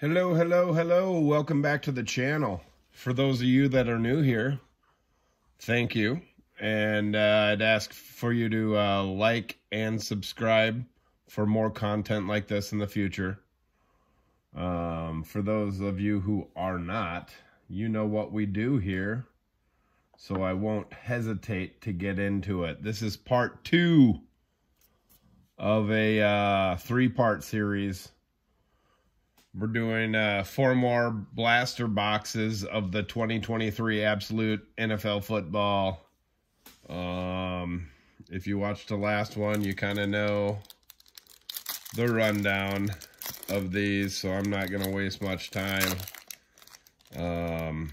Hello, hello, hello. Welcome back to the channel. For those of you that are new here, thank you. And uh, I'd ask for you to uh, like and subscribe for more content like this in the future. Um, for those of you who are not, you know what we do here. So I won't hesitate to get into it. This is part two of a uh, three-part series we're doing uh, four more blaster boxes of the 2023 Absolute NFL Football. Um, if you watched the last one, you kind of know the rundown of these, so I'm not going to waste much time. Um,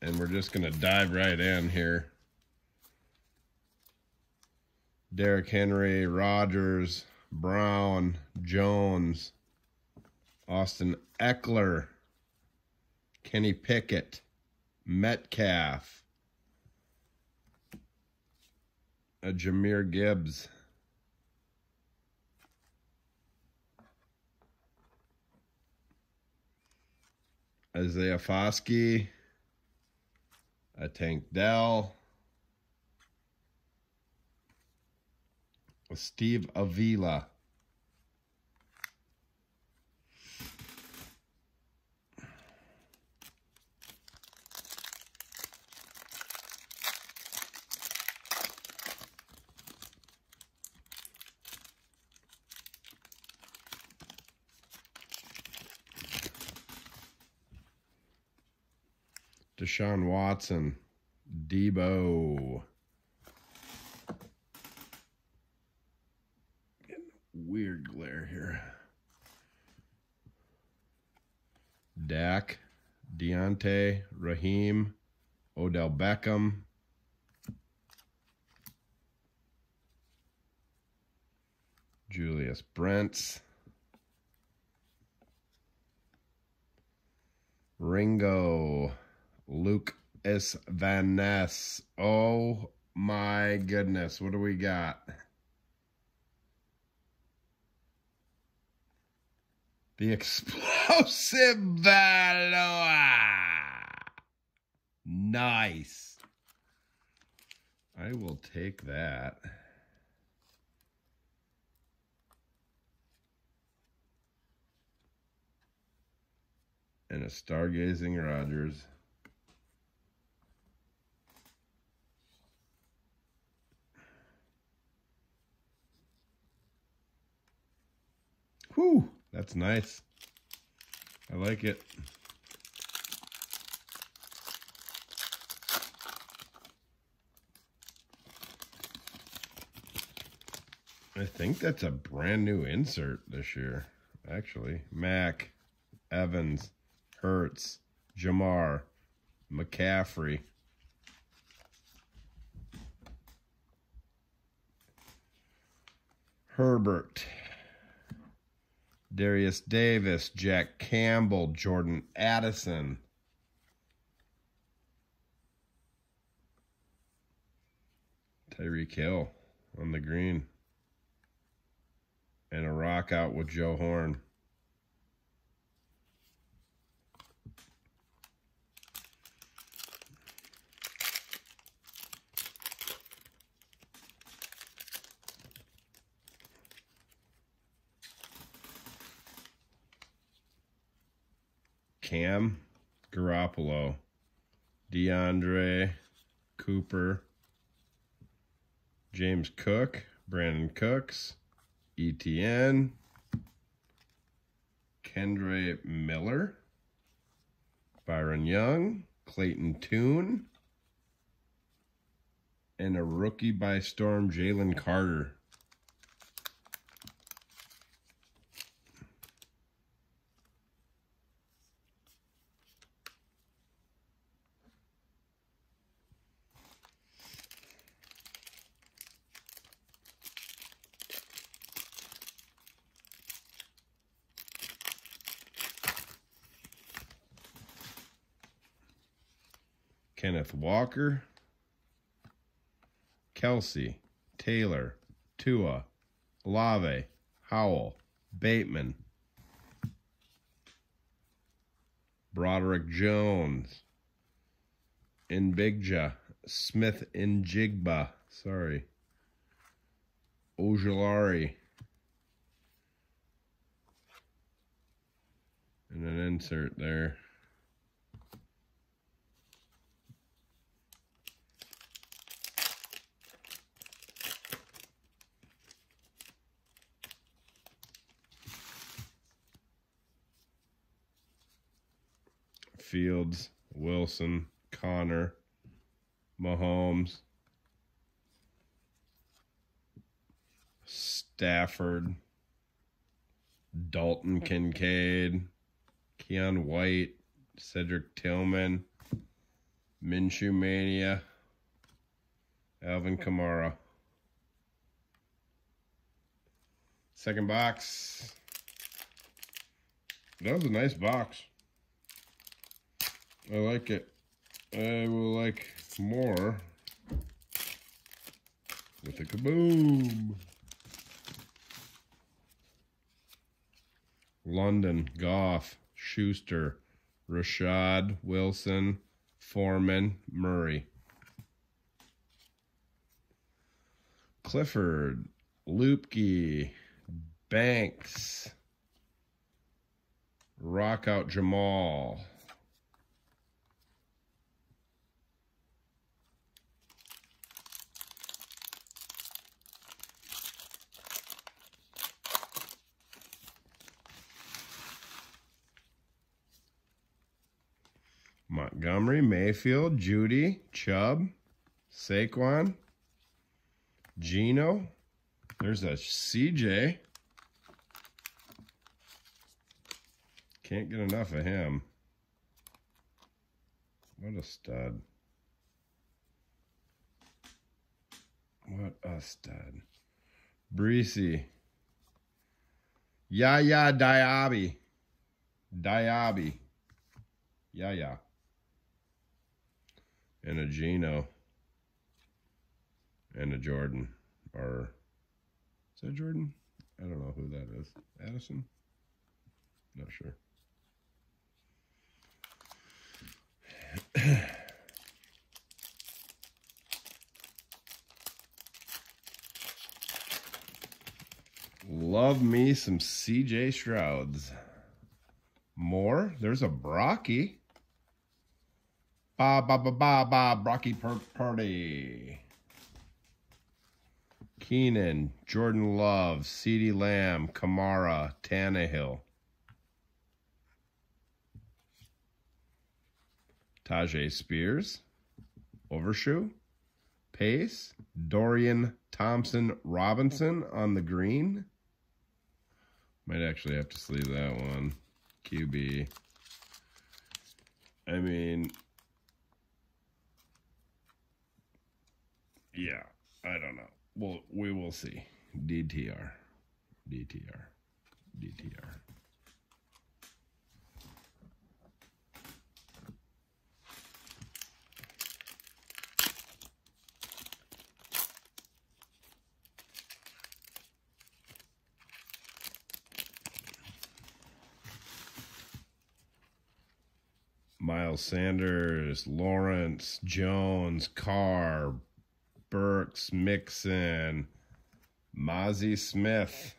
and we're just going to dive right in here. Derrick Henry, Rodgers, Brown, Jones, Austin Ekeler, Kenny Pickett, Metcalf, a Jahmyr Gibbs, Isaiah Foskey, a Tank Dell, a Steve Avila, Deshaun Watson, Deebo. weird glare here. Dak, Deontay, Raheem, Odell Beckham. Julius Brents. Ringo. Luke S. Van Ness. Oh my goodness. What do we got? The explosive Valois. Nice. I will take that. And a stargazing Rodgers. Whew, that's nice. I like it. I think that's a brand new insert this year, actually. Mac, Evans, Hurts, Ja'Marr, McCaffrey. Herbert. Derius Davis, Jack Campbell, Jordan Addison. Tyreek Hill on the green. And a rock out with Joe Horn. Cam Garoppolo, DeAndre Cooper, James Cook, Brandin Cooks, ETN, Kendre Miller, Byron Young, Clayton Tune, and a rookie by storm, Jalen Carter. Walker, Kelce, Taylor, Tua, Lave, Howell, Bateman, Broderick Jones. Inbigja. Smith Njigba. Sorry. Ojulari. And an insert there. Fields, Wilson, Connor, Mahomes, Stafford, Dalton Kincaid, Keion White, Cedric Tillman, Minshew Mania, Alvin Kamara. Second box. That was a nice box. I like it. I will like more with a kaboom. London, Goff, Schuster, Rashad, Wilson, Foreman, Murray. Clifford, Luepke, Banks, Rockout Jamal. Montgomery, Mayfield, Jeudy, Chubb, Saquon, Geno. There's a CJ. Can't get enough of him. What a stud. What a stud. Breesy. Yaya Diaby. Diaby. Yaya and a Geno and a Jordan. Or is that Jordan? I don't know who that is. Addison? Not sure. Love me some CJ Strouds. More? There's a Brocky. Ba ba ba ba ba Brocky Purdy. Keenan, Jordan Love, CeeDee Lamb, Kamara, Tannehill. Tyjae Spears, Overshown, Pace, Dorian Thompson Robinson on the green. Might actually have to sleeve that one. QB. I mean, Yeah, I don't know. Well, we will see. DTR. DTR. DTR. Miles Sanders, Lawrence, Jones, Carr, Burks, Mixon, Mazi Smith,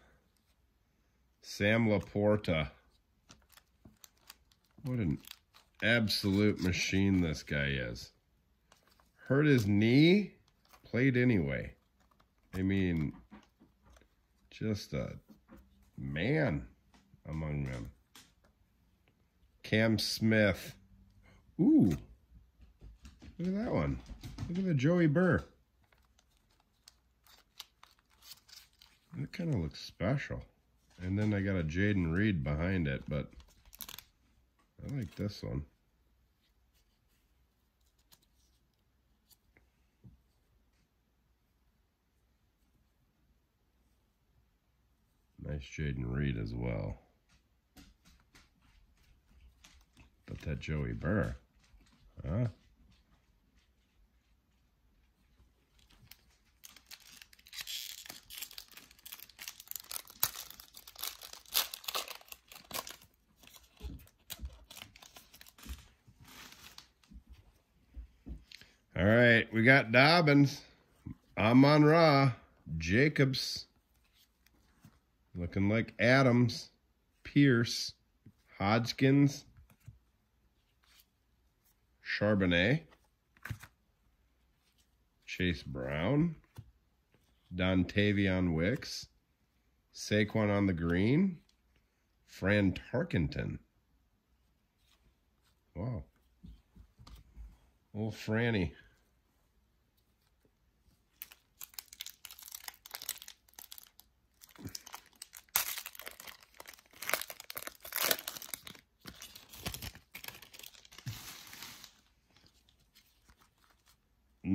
Sam LaPorta. What an absolute machine this guy is. Hurt his knee, played anyway. I mean, just a man among them. Cam Smith. Ooh. Look at that one. Look at the Joey Burr. It kind of looks special. And then I got a Jayden Reed behind it, but I like this one. Nice Jayden Reed as well. But that Joey Burr, huh? right, we Dobbins, Amon Ra, Jacobs, looking like Adams, Pierce, Hodgkins, Charbonnet, Chase Brown, Dontayvion Wicks, Saquon on the green, Fran Tarkenton. Wow. Old Franny.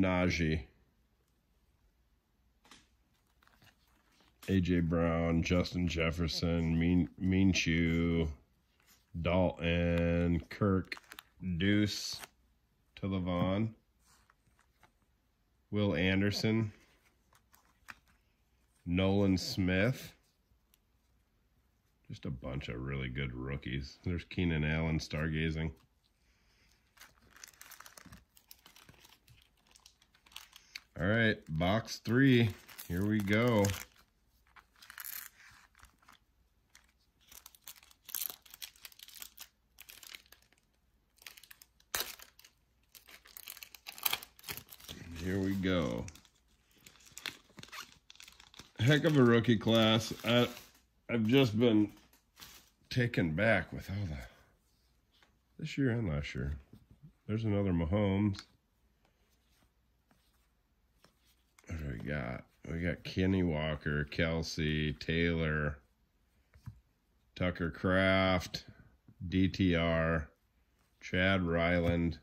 Najee. AJ Brown, Justin Jefferson, Mean Minshew, Dalton, Kirk, Deuce to Levon, Will Anderson, Nolan Smith. Just a bunch of really good rookies. There's Keenan Allen stargazing. All right, box three. Here we go. Here we go. Heck of a rookie class. I, I've just been taken back with all the this year and last year. There's another Mahomes. What do we got? We got Kenny Walker, Kelce, Taylor, Tucker Kraft, DTR, Chad Ryland.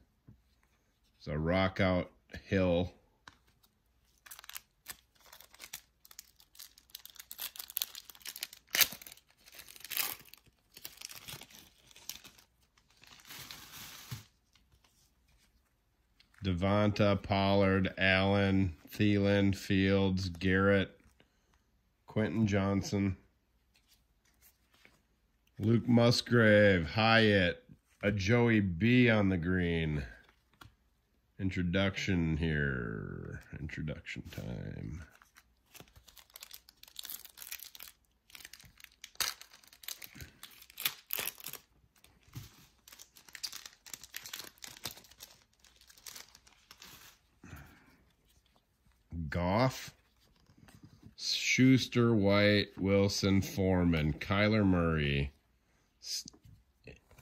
It's a rock out hill. Devonta, Pollard, Allen, Thielen, Fields, Garrett, Quentin Johnston, Luke Musgrave, Hyatt, a Joey B on the green. Introduction here. Introduction time. Goff, Schuster, White, Wilson, Foreman, Kyler Murray,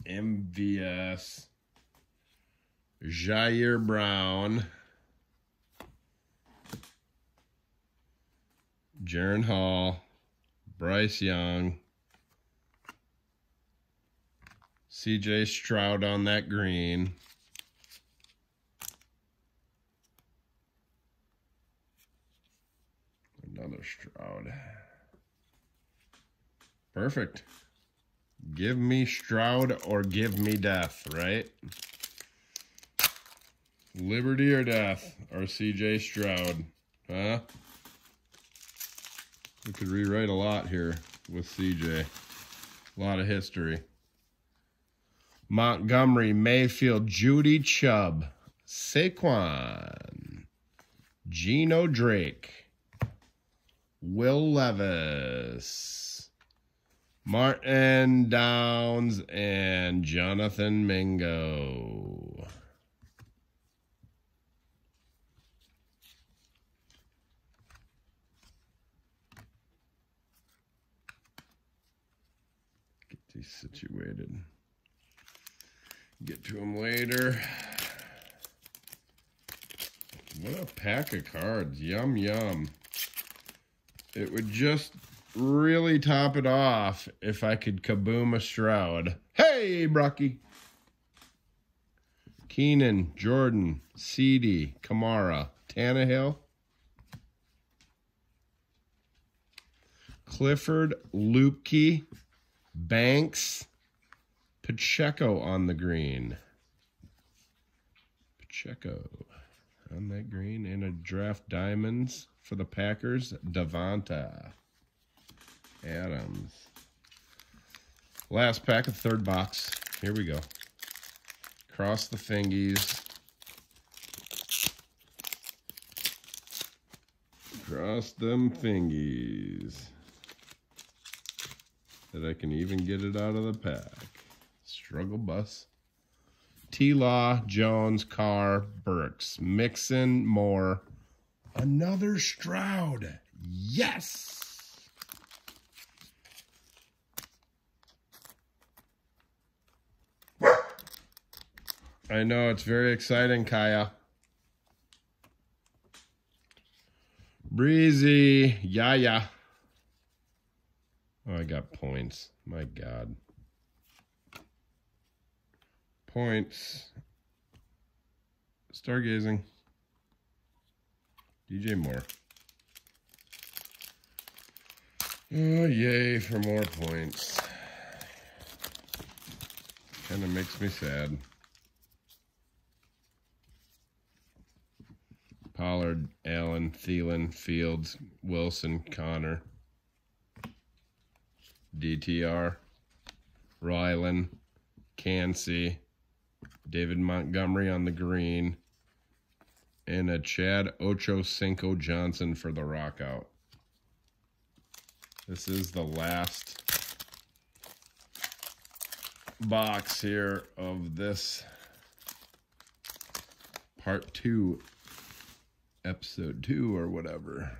MVS, Jair Brown, Jaren Hall, Bryce Young, CJ Stroud on that green. Another Stroud. Perfect. Give me Stroud or give me death, right? Liberty or death or CJ Stroud, huh? We could rewrite a lot here with CJ. A lot of history. Montgomery, Mayfield, Jeudy Chubb, Saquon, Geno Drake, Will Levis, Martin Downs, and Jonathan Mingo. Get these situated. Get to them later. What a pack of cards. Yum, yum. It would just really top it off if I could kaboom a Stroud. Hey, Brocky. Keenan, Jordan, CeeDee, Kamara, Tannehill. Clifford, Luepke, Banks, Pacheco on the green. Pacheco on that green and a draft diamonds for the Packers, Davante Adams. Last pack of third box. Here we go. Cross the fingies. Cross them fingies. That I can even get it out of the pack. Struggle bus. T-Law, Jones, Carr, Burks. Mixon, Moore. Another Stroud. Yes! I know, it's very exciting, Kaya. Breezy. Yeah, yeah. Oh, I got points. My God. Points. Stargazing. DJ Moore. Oh, yay for more points. Kind of makes me sad. Pollard, Allen, Thielen, Fields, Wilson, Connor, DTR, Rylan, Cansey, David Montgomery on the green, and a Chad Ocho Cinco Johnson for the rock out. This is the last box here of this part two episode two or whatever.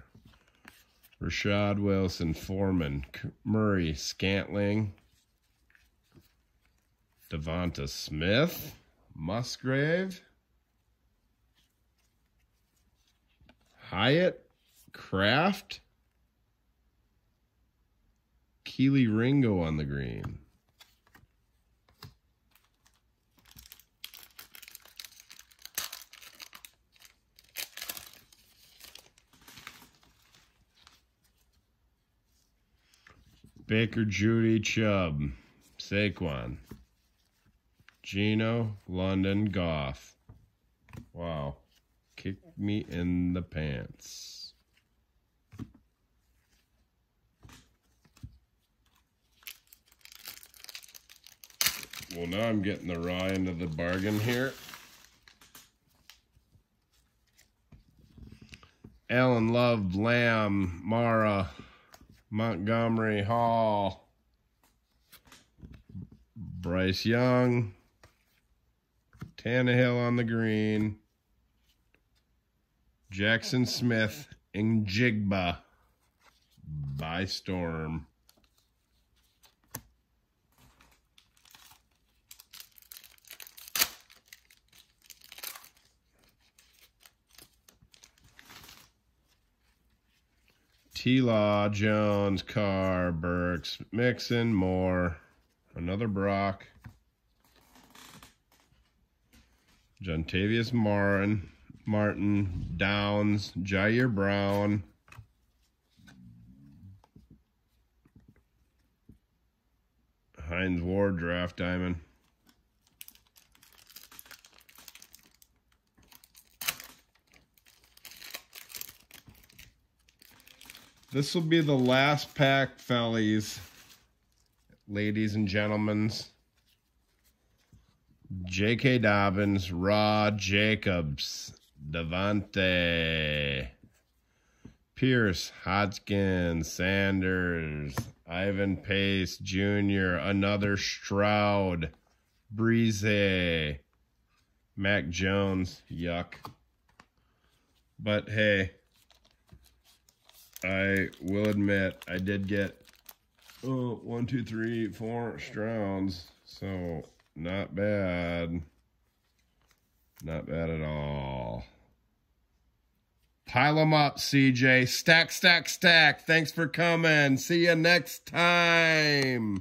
Rashad Wilson, Foreman, Murray, Scantling, Devonta Smith, Musgrave, Hyatt, Kraft, Kelee Ringo on the green. Baker, Jeudy, Chubb, Saquon, Geno, London, Goff. Kick me in the pants. Well, now I'm getting the raw end of the bargain here. Allen Love, Lamb, Mara, Montgomery Hall, Bryce Young, Tannehill on the green, Jackson Smith, and Jigba by storm. T-Law, Jones, Carr, Burks, Mixon, Moore, another Brock, Jartavius Martin, Martin, Downs, Jair Brown, Hines Ward draft diamond. This will be the last pack, fellies, ladies and gentlemen. J.K. Dobbins, Rod Jacobs, Devontae, Pierce, Hodgkins, Sanders, Ivan Pace Jr., another Stroud, Breeze, Mac Jones, yuck. But hey, I will admit I did get oh one, two, three, four Strouds, so not bad. Not bad at all. Pile them up, CJ. Stack, stack, stack. Thanks for coming. See you next time.